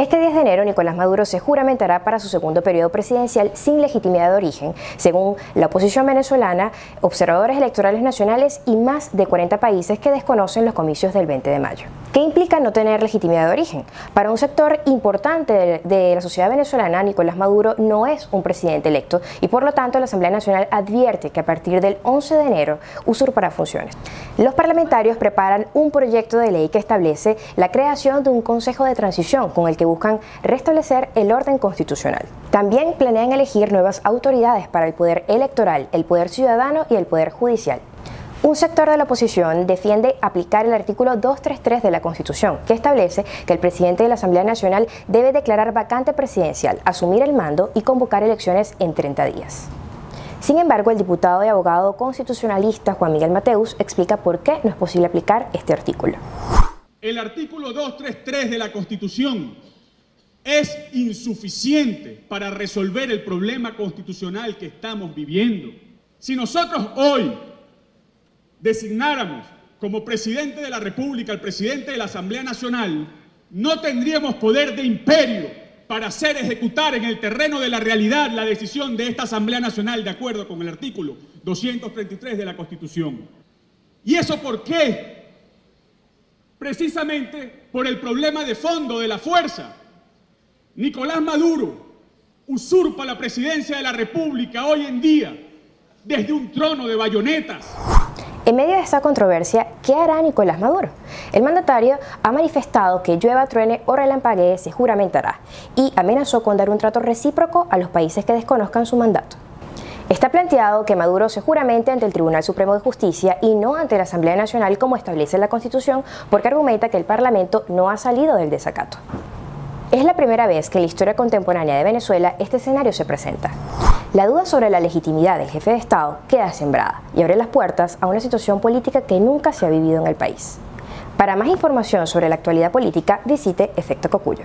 Este 10 de enero, Nicolás Maduro se juramentará para su segundo periodo presidencial sin legitimidad de origen, según la oposición venezolana, observadores electorales nacionales y más de 40 países que desconocen los comicios del 20 de mayo. ¿Qué implica no tener legitimidad de origen? Para un sector importante de, la sociedad venezolana, Nicolás Maduro no es un presidente electo y por lo tanto la Asamblea Nacional advierte que a partir del 11 de enero usurpará funciones. Los parlamentarios preparan un proyecto de ley que establece la creación de un Consejo de Transición con el que buscan restablecer el orden constitucional. También planean elegir nuevas autoridades para el poder electoral, el poder ciudadano y el poder judicial. Un sector de la oposición defiende aplicar el artículo 233 de la Constitución, que establece que el presidente de la Asamblea Nacional debe declarar vacante presidencial, asumir el mando y convocar elecciones en 30 días. Sin embargo, el diputado y abogado constitucionalista Juan Miguel Mateus explica por qué no es posible aplicar este artículo. El artículo 233 de la Constitución es insuficiente para resolver el problema constitucional que estamos viviendo. Si nosotros hoy designáramos como presidente de la República al presidente de la Asamblea Nacional, no tendríamos poder de imperio para hacer ejecutar en el terreno de la realidad la decisión de esta Asamblea Nacional de acuerdo con el artículo 233 de la Constitución. ¿Y eso por qué? Precisamente por el problema de fondo de la fuerza Nicolás Maduro usurpa la presidencia de la República hoy en día desde un trono de bayonetas. En medio de esta controversia, ¿qué hará Nicolás Maduro? El mandatario ha manifestado que llueva, truene o relampaguee se juramentará y amenazó con dar un trato recíproco a los países que desconozcan su mandato. Está planteado que Maduro se juramente ante el Tribunal Supremo de Justicia y no ante la Asamblea Nacional como establece la Constitución porque argumenta que el Parlamento no ha salido del desacato. Es la primera vez que en la historia contemporánea de Venezuela este escenario se presenta. La duda sobre la legitimidad del jefe de Estado queda sembrada y abre las puertas a una situación política que nunca se ha vivido en el país. Para más información sobre la actualidad política, visite Efecto Cocuyo.